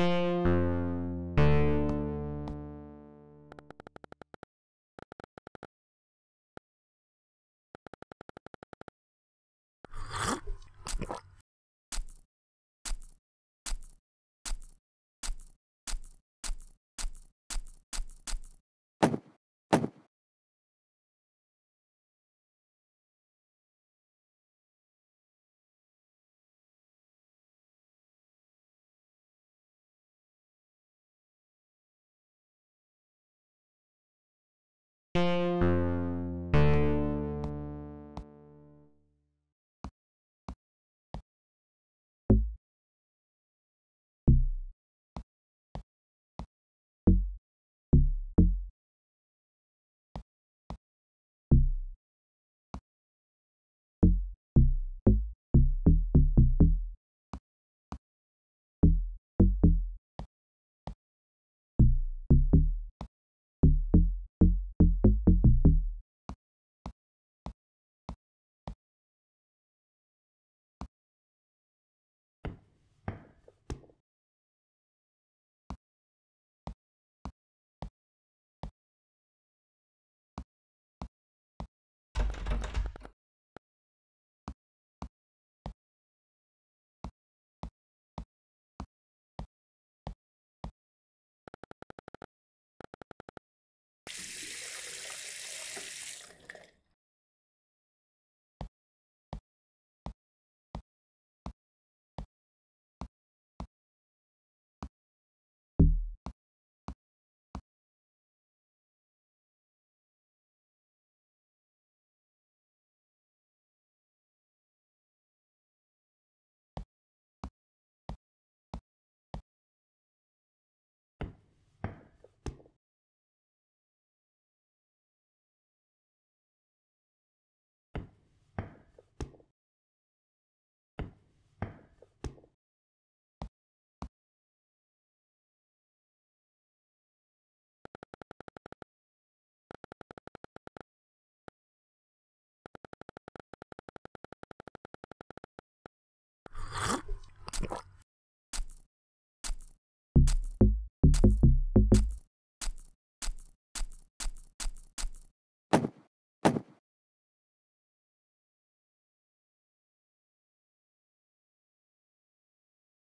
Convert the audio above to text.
Música